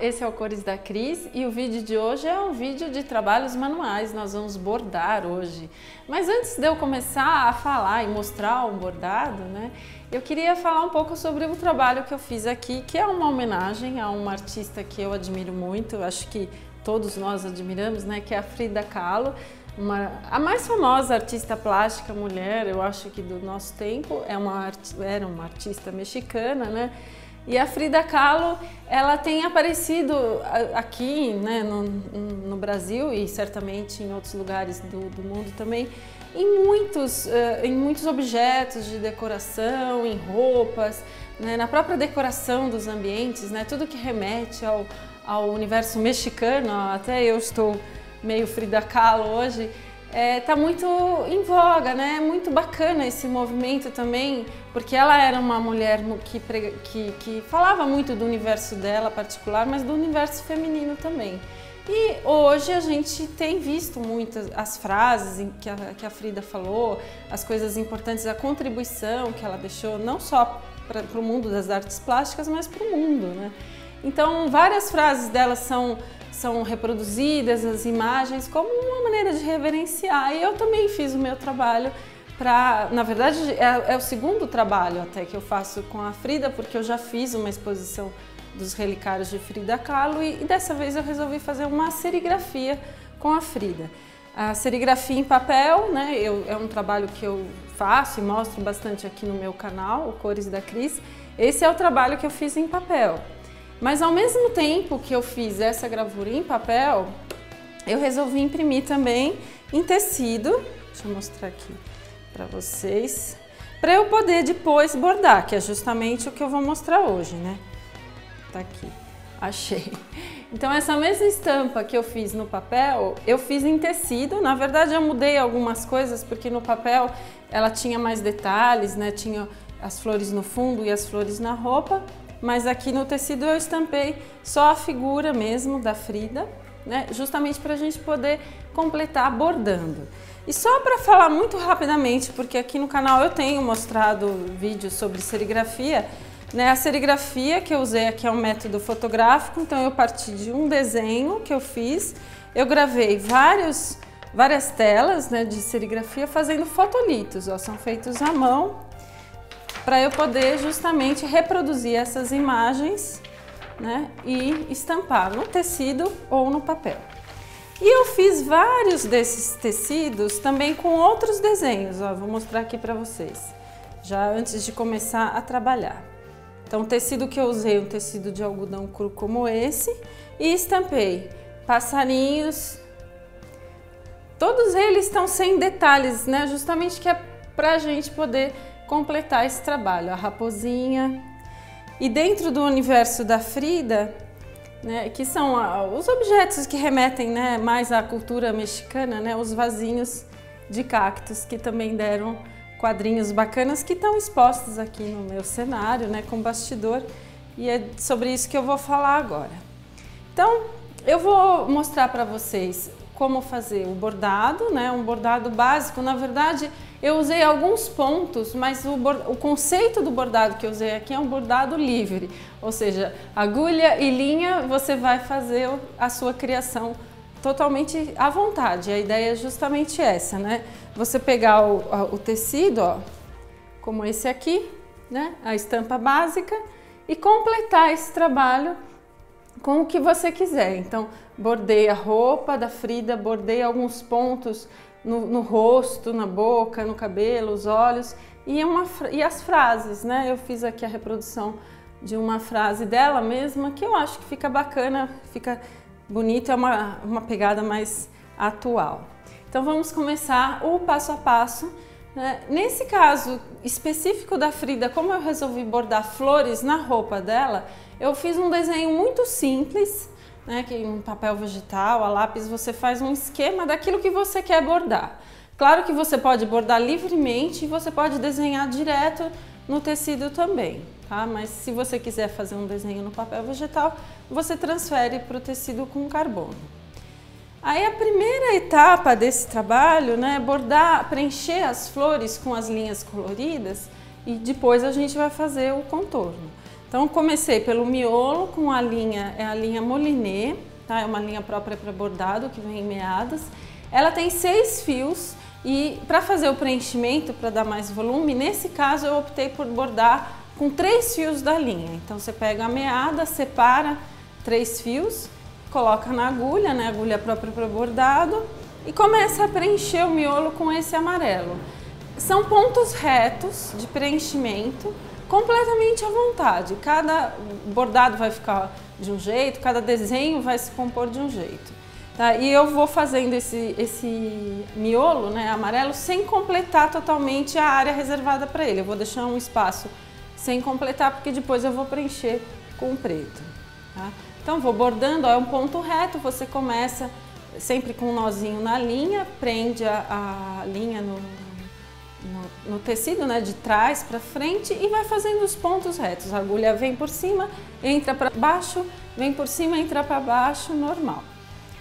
esse é o Cores da Cris e o vídeo de hoje é um vídeo de trabalhos manuais, nós vamos bordar hoje. Mas antes de eu começar a falar e mostrar o bordado, né, eu queria falar um pouco sobre o trabalho que eu fiz aqui, que é uma homenagem a uma artista que eu admiro muito, acho que todos nós admiramos, né, que é a Frida Kahlo. Uma, a mais famosa artista plástica mulher, eu acho que do nosso tempo, é uma, era uma artista mexicana, né? E a Frida Kahlo, ela tem aparecido aqui né, no, no Brasil e certamente em outros lugares do, do mundo também, em muitos, uh, em muitos objetos de decoração, em roupas, né, na própria decoração dos ambientes, né, tudo que remete ao, ao universo mexicano, até eu estou meio Frida Kahlo hoje, está é, tá muito em voga, né? É muito bacana esse movimento também, porque ela era uma mulher que, que, que falava muito do universo dela particular, mas do universo feminino também. E hoje a gente tem visto muitas as frases que a, que a Frida falou, as coisas importantes, a contribuição que ela deixou, não só para o mundo das artes plásticas, mas para o mundo, né? Então, várias frases dela são são reproduzidas as imagens como uma maneira de reverenciar. E eu também fiz o meu trabalho para, na verdade, é, é, o segundo trabalho até que eu faço com a Frida, porque eu já fiz uma exposição dos relicários de Frida Kahlo e, e dessa vez eu resolvi fazer uma serigrafia com a Frida. A serigrafia em papel, né, eu, é um trabalho que eu faço e mostro bastante aqui no meu canal, o Cores da Cris. Esse é o trabalho que eu fiz em papel. Mas ao mesmo tempo que eu fiz essa gravura em papel, eu resolvi imprimir também em tecido. Deixa eu mostrar aqui para vocês. Para eu poder depois bordar, que é justamente o que eu vou mostrar hoje, né? Tá aqui, achei. Então essa mesma estampa que eu fiz no papel, eu fiz em tecido. Na verdade eu mudei algumas coisas, porque no papel ela tinha mais detalhes, né? Tinha as flores no fundo e as flores na roupa mas aqui no tecido eu estampei só a figura mesmo da Frida, né? justamente para a gente poder completar bordando. E só para falar muito rapidamente, porque aqui no canal eu tenho mostrado vídeos sobre serigrafia, né? a serigrafia que eu usei aqui é um método fotográfico, então eu parti de um desenho que eu fiz, eu gravei vários, várias telas né, de serigrafia fazendo fotolitos, ó, são feitos à mão para eu poder justamente reproduzir essas imagens né, e estampar no tecido ou no papel. E eu fiz vários desses tecidos também com outros desenhos, ó, vou mostrar aqui para vocês, já antes de começar a trabalhar. Então o tecido que eu usei, um tecido de algodão cru como esse, e estampei passarinhos, todos eles estão sem detalhes, né, justamente que é para a gente poder completar esse trabalho. A raposinha. E dentro do universo da Frida, né, que são os objetos que remetem né, mais à cultura mexicana, né, os vasinhos de cactos que também deram quadrinhos bacanas que estão expostos aqui no meu cenário, né, com bastidor, e é sobre isso que eu vou falar agora. Então, eu vou mostrar para vocês como fazer o bordado, né, um bordado básico, na verdade, eu usei alguns pontos, mas o, o, conceito do bordado que eu usei aqui é um bordado livre, ou seja, agulha e linha você vai fazer a sua criação totalmente à vontade. A ideia é justamente essa, né? Você pegar o, o tecido, ó, como esse aqui, né? A estampa básica e completar esse trabalho com o que você quiser. Então, bordei a roupa da Frida, bordei alguns pontos no, no, rosto, na boca, no cabelo, os olhos e, uma, e as frases, né? Eu fiz aqui a reprodução de uma frase dela mesma que eu acho que fica bacana, fica bonito, é uma, uma pegada mais atual. Então vamos começar o passo a passo. Né? Nesse caso específico da Frida, como eu resolvi bordar flores na roupa dela, eu fiz um desenho muito simples, né, que em papel vegetal, a lápis, você faz um esquema daquilo que você quer bordar. Claro que você pode bordar livremente e você pode desenhar direto no tecido também, tá? Mas se você quiser fazer um desenho no papel vegetal, você transfere para o tecido com carbono. Aí a primeira etapa desse trabalho né, é bordar, preencher as flores com as linhas coloridas e depois a gente vai fazer o contorno. Então comecei pelo miolo com a linha, é a linha Moliné, tá? É uma linha própria para bordado que vem em meadas. Ela tem seis fios e para fazer o preenchimento, para dar mais volume, nesse caso eu optei por bordar com três fios da linha. Então você pega a meada, separa três fios, coloca na agulha, né, agulha própria para bordado e começa a preencher o miolo com esse amarelo. São pontos retos de preenchimento, completamente à vontade. Cada bordado vai ficar de um jeito, cada desenho vai se compor de um jeito. Tá? E eu vou fazendo esse, esse miolo né, amarelo sem completar totalmente a área reservada para ele. Eu vou deixar um espaço sem completar, porque depois eu vou preencher com preto. Tá? Então vou bordando, ó, é um ponto reto, você começa sempre com um nozinho na linha, prende a, a linha no, no, no, tecido, né, de trás para frente e vai fazendo os pontos retos. A agulha vem por cima, entra para baixo, vem por cima, entra para baixo, normal.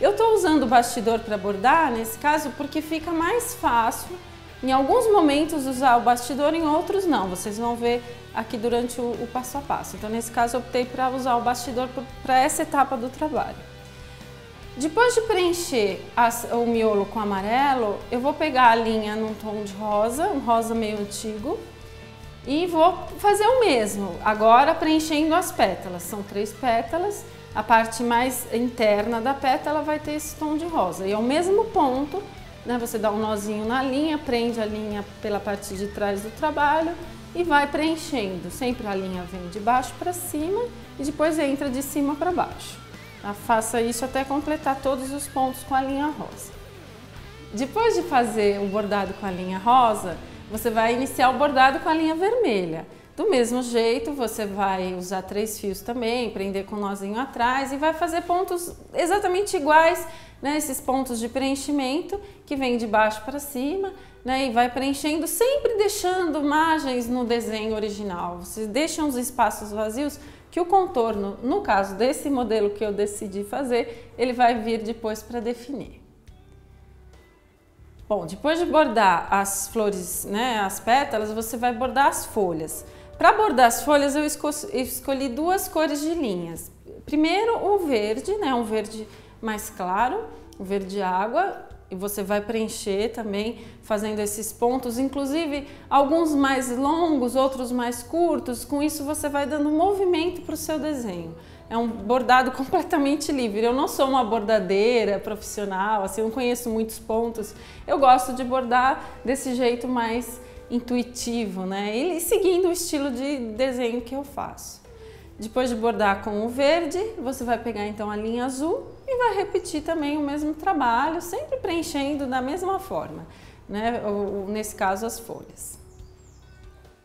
Eu estou usando o bastidor para bordar, nesse caso, porque fica mais fácil em alguns momentos usar o bastidor, em outros não. Vocês vão ver aqui durante o, o passo a passo. Então, nesse caso, eu optei para usar o bastidor para essa etapa do trabalho. Depois de preencher as, o miolo com amarelo, eu vou pegar a linha num tom de rosa, um rosa meio antigo, e vou fazer o mesmo, agora preenchendo as pétalas. São três pétalas a parte mais interna da pétala vai ter esse tom de rosa. E ao mesmo ponto, né, você dá um nozinho na linha, prende a linha pela parte de trás do trabalho e vai preenchendo. Sempre a linha vem de baixo para cima e depois entra de cima para baixo. Tá? Faça isso até completar todos os pontos com a linha rosa. Depois de fazer o bordado com a linha rosa, você vai iniciar o bordado com a linha vermelha. Do mesmo jeito, você vai usar três fios também, prender com um nozinho atrás e vai fazer pontos exatamente iguais, né? Esses pontos de preenchimento que vem de baixo para cima, né? E vai preenchendo, sempre deixando margens no desenho original. Você deixa uns espaços vazios que o contorno, no caso desse modelo que eu decidi fazer, ele vai vir depois para definir. Bom, depois de bordar as flores, né, as pétalas, você vai bordar as folhas. Para bordar as folhas eu escolhi duas cores de linhas. Primeiro o verde, né, um verde mais claro, o verde água, e você vai preencher também fazendo esses pontos, inclusive alguns mais longos, outros mais curtos. Com isso você vai dando movimento para o seu desenho. É um bordado completamente livre. Eu não sou uma bordadeira profissional, assim, não conheço muitos pontos. Eu gosto de bordar desse jeito mais intuitivo, né? E seguindo o estilo de desenho que eu faço. Depois de bordar com o verde, você vai pegar então a linha azul e vai repetir também o mesmo trabalho, sempre preenchendo da mesma forma, né? Nesse caso as folhas.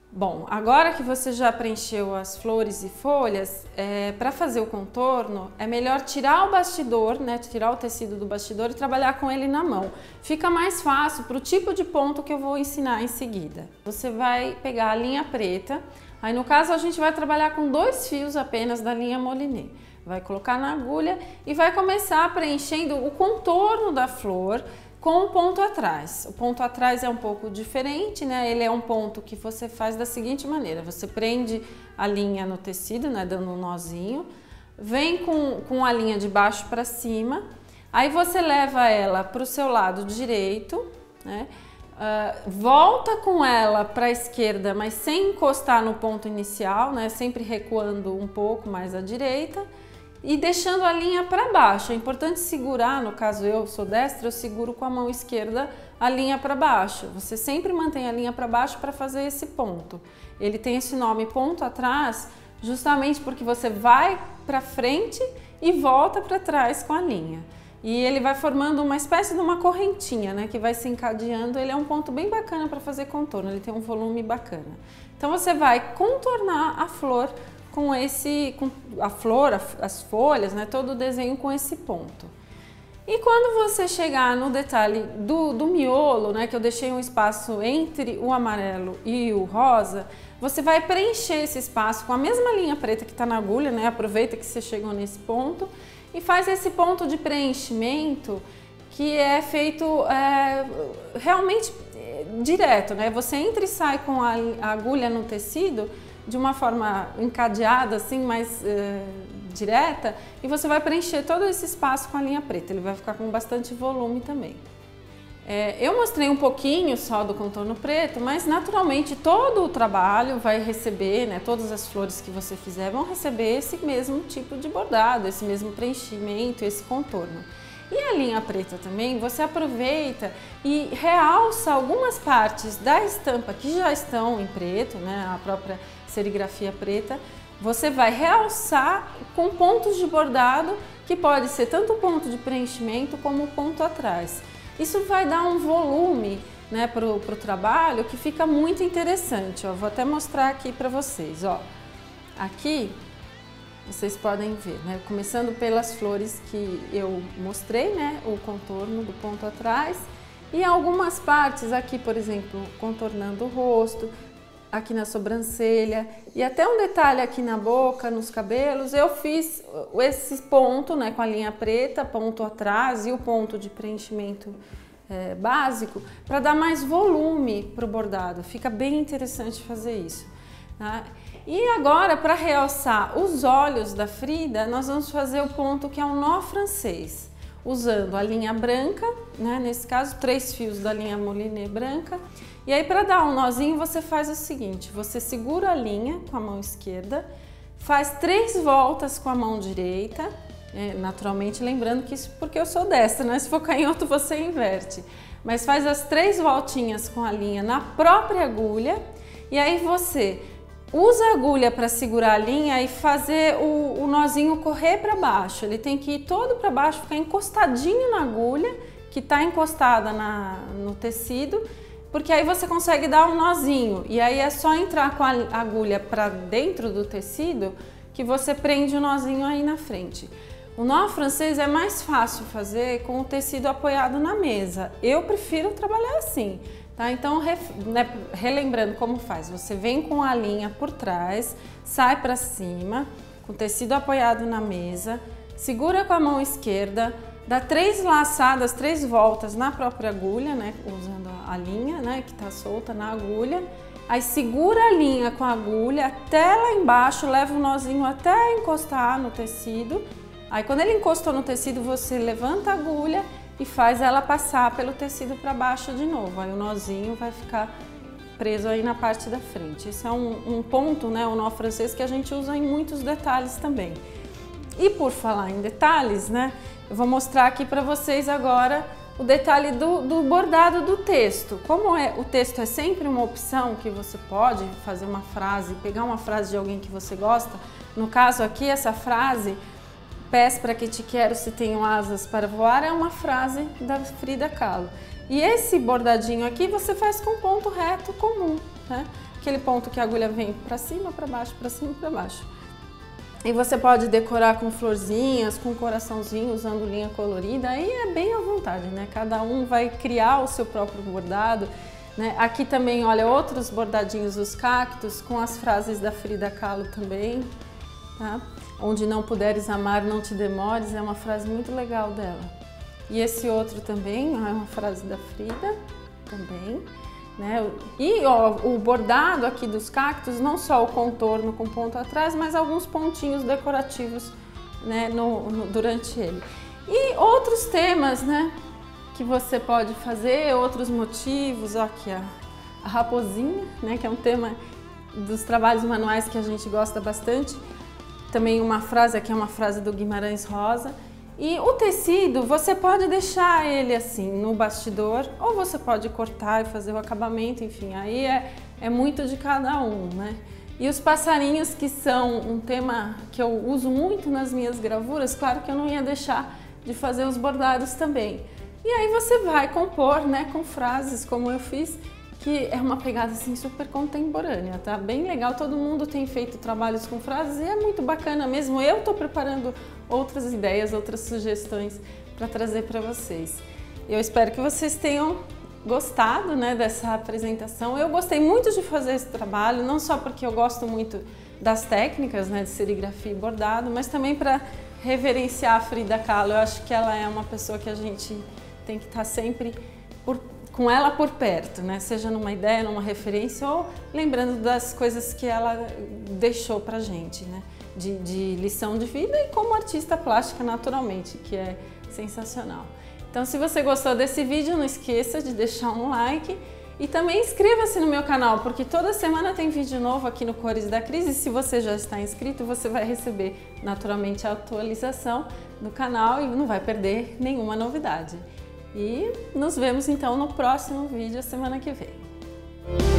Bom, agora que você já preencheu as flores e folhas, é, para fazer o contorno é melhor tirar o bastidor, né, tirar o tecido do bastidor e trabalhar com ele na mão. Fica mais fácil para o tipo de ponto que eu vou ensinar em seguida. Você vai pegar a linha preta, aí no caso a gente vai trabalhar com dois fios apenas da linha Moliné. Vai colocar na agulha e vai começar preenchendo o contorno da flor, com o ponto atrás. O ponto atrás é um pouco diferente, né? Ele é um ponto que você faz da seguinte maneira: você prende a linha no tecido, né? Dando um nozinho, vem com, com a linha de baixo para cima, aí você leva ela para o seu lado direito, né? Uh, volta com ela para a esquerda, mas sem encostar no ponto inicial, né? Sempre recuando um pouco mais à direita e deixando a linha para baixo. É importante segurar, no caso eu sou destra, eu seguro com a mão esquerda a linha para baixo. Você sempre mantém a linha para baixo para fazer esse ponto. Ele tem esse nome ponto atrás justamente porque você vai para frente e volta para trás com a linha. E ele vai formando uma espécie de uma correntinha, né, que vai se encadeando. Ele é um ponto bem bacana para fazer contorno, ele tem um volume bacana. Então você vai contornar a flor com esse, com a flor, as folhas, né, todo o desenho com esse ponto. E quando você chegar no detalhe do, do miolo, né, que eu deixei um espaço entre o amarelo e o rosa, você vai preencher esse espaço com a mesma linha preta que está na agulha, né, aproveita que você chegou nesse ponto e faz esse ponto de preenchimento que é feito é, realmente é, direto, né? Você entra e sai com a agulha no tecido de uma forma encadeada, assim, mais é, direta, e você vai preencher todo esse espaço com a linha preta. Ele vai ficar com bastante volume também. É, eu mostrei um pouquinho só do contorno preto, mas naturalmente todo o trabalho vai receber, né, todas as flores que você fizer vão receber esse mesmo tipo de bordado, esse mesmo preenchimento, esse contorno. E a linha preta também, você aproveita e realça algumas partes da estampa que já estão em preto, né, a própria serigrafia preta, você vai realçar com pontos de bordado, que pode ser tanto ponto de preenchimento como ponto atrás. Isso vai dar um volume né, para o trabalho que fica muito interessante. Ó. Vou até mostrar aqui para vocês. Ó. Aqui vocês podem ver, né? começando pelas flores que eu mostrei, né? o contorno do ponto atrás e algumas partes aqui, por exemplo, contornando o rosto, aqui na sobrancelha e até um detalhe aqui na boca, nos cabelos, eu fiz esse ponto né, com a linha preta, ponto atrás e o ponto de preenchimento é, básico para dar mais volume para o bordado. Fica bem interessante fazer isso. Tá? E agora, para realçar os olhos da Frida, nós vamos fazer o ponto que é um nó francês, usando a linha branca, né, nesse caso, três fios da linha moliné branca, e aí para dar um nozinho você faz o seguinte, você segura a linha com a mão esquerda, faz três voltas com a mão direita, é, naturalmente lembrando que isso porque eu sou destra, né? Se for canhoto você inverte. Mas faz as três voltinhas com a linha na própria agulha. E aí você usa a agulha para segurar a linha e fazer o, o nozinho correr para baixo. Ele tem que ir todo para baixo, ficar encostadinho na agulha, que está encostada na, no tecido porque aí você consegue dar um nozinho e aí é só entrar com a agulha para dentro do tecido que você prende o nozinho aí na frente. O nó francês é mais fácil fazer com o tecido apoiado na mesa. Eu prefiro trabalhar assim, tá? Então, né, relembrando como faz, você vem com a linha por trás, sai para cima, com o tecido apoiado na mesa, segura com a mão esquerda, dá três laçadas, três voltas na própria agulha, né, usando a linha, né, que está solta na agulha. Aí segura a linha com a agulha até lá embaixo, leva o nozinho até encostar no tecido. Aí quando ele encostou no tecido, você levanta a agulha e faz ela passar pelo tecido para baixo de novo. Aí o nozinho vai ficar preso aí na parte da frente. Esse é um, um ponto, né, o nó francês que a gente usa em muitos detalhes também. E por falar em detalhes, né, eu vou mostrar aqui para vocês agora o detalhe do, do, bordado do texto. Como é, o texto é sempre uma opção que você pode fazer uma frase, pegar uma frase de alguém que você gosta. No caso aqui, essa frase, pés para que te quero se tenho asas para voar, é uma frase da Frida Kahlo. E esse bordadinho aqui você faz com ponto reto comum, né? Aquele ponto que a agulha vem para cima, para baixo, para cima, para baixo. E você pode decorar com florzinhas, com coraçãozinho, usando linha colorida, aí é bem à vontade, né? Cada um vai criar o seu próprio bordado. Né? Aqui também, olha, outros bordadinhos dos cactos, com as frases da Frida Kahlo também, tá? Onde não puderes amar, não te demores, é uma frase muito legal dela. E esse outro também, é uma frase da Frida, também. Né? E ó, o bordado aqui dos cactos, não só o contorno com ponto atrás, mas alguns pontinhos decorativos né, no, no, durante ele. E outros temas né, que você pode fazer, outros motivos, ó, aqui a, raposinha, né, que é um tema dos trabalhos manuais que a gente gosta bastante. Também uma frase aqui é uma frase do Guimarães Rosa, e o tecido, você pode deixar ele assim no bastidor, ou você pode cortar e fazer o acabamento, enfim, aí é, é muito de cada um, né? E os passarinhos, que são um tema que eu uso muito nas minhas gravuras, claro que eu não ia deixar de fazer os bordados também. E aí você vai compor, né, com frases como eu fiz, que é uma pegada assim super contemporânea, tá? Bem legal, todo mundo tem feito trabalhos com frases e é muito bacana mesmo. Eu estou preparando outras ideias, outras sugestões para trazer para vocês. Eu espero que vocês tenham gostado né, dessa apresentação. Eu gostei muito de fazer esse trabalho, não só porque eu gosto muito das técnicas né, de serigrafia e bordado, mas também para reverenciar a Frida Kahlo. Eu acho que ela é uma pessoa que a gente tem que estar tá sempre por com ela por perto, né? Seja numa ideia, numa referência ou lembrando das coisas que ela deixou pra gente, né? De, de lição de vida e como artista plástica naturalmente, que é sensacional. Então, se você gostou desse vídeo, não esqueça de deixar um like e também inscreva-se no meu canal, porque toda semana tem vídeo novo aqui no Cores da Crise. Se você já está inscrito, você vai receber naturalmente a atualização do canal e não vai perder nenhuma novidade. E nos vemos então no próximo vídeo semana que vem.